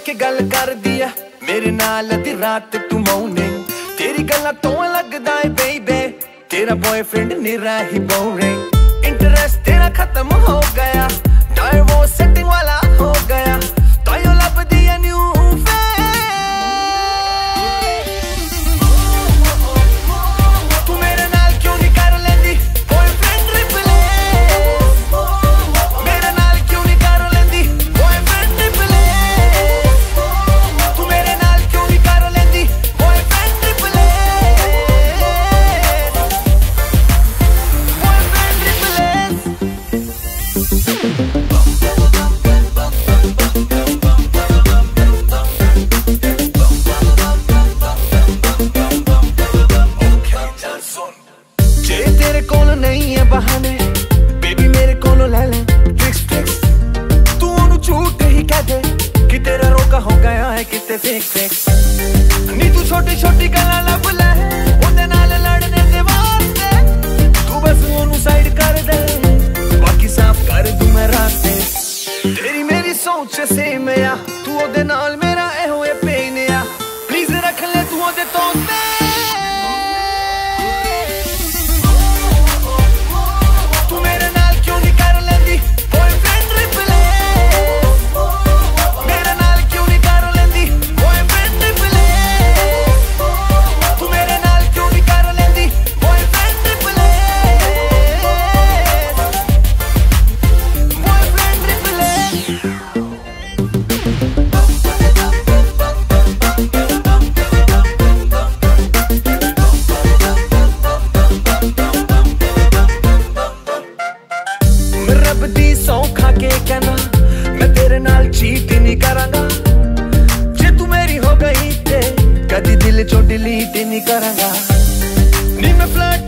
के गल कर मेरे नाल रात तू मौने तेरी गल्ला तो लगदा है तेरा बॉयफ्रेंड निरा ही बोरे इंटरेस्ट तेरा खत्म हो गया ਬਹਾਨੇ ਬੇਬੀ ਮੇਰੇ ਕੋਲੋਂ ਲੈ ਲੈ ਟ੍ਰਿਕਸ ਟ੍ਰਿਕਸ ਤੂੰ ਉਹਨੂੰ ਝੂਠ ਹੀ ਕਹਿ ਦੇ ਕਿ ਤੇਰਾ ਰੋਕਾ ਹੋ ਗਿਆ ਹੈ ਕਿਤੇ ਫੇਕ ਫੇਕ ਨੀ ਤੂੰ ਛੋਟੀ ਛੋਟੀ ਗੱਲਾਂ ਲੱਭ ਲੈ ਉਹਦੇ ਨਾਲ ਲੜਨੇ ਦੇ ਵਾਸਤੇ ਤੂੰ ਬਸ ਉਹਨੂੰ ਸਾਈਡ ਕਰ ਦੇ ਬਾਕੀ ਸਾਫ਼ ਕਰ ਦੂੰ ਮੈਂ ਰਾਸਤੇ ਤੇਰੀ ਮੇਰੀ ਸੋਚ ਸੇਮ ਆ ਤੂੰ ਉਹਦੇ ਨਾਲ ਮੇਰਾ ਇਹੋ ਇਹ ਰੱਬ ਦੀ ਸੌਖਾ ਕੇ ਕਹਿਣਾ ਮੈਂ ਤੇਰੇ ਨਾਲ ਚੀਟ ਨਹੀਂ ਕਰਾਂਗਾ ਜੇ ਤੂੰ ਮੇਰੀ ਹੋ ਗਈ ਤੇ ਕਦੀ ਦਿਲ ਚੋਂ ਡਿਲੀਟ ਨਹੀਂ ਕਰਾਂਗਾ ਨੀ ਮੈਂ ਫਲਰਟ